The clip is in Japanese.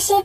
教え。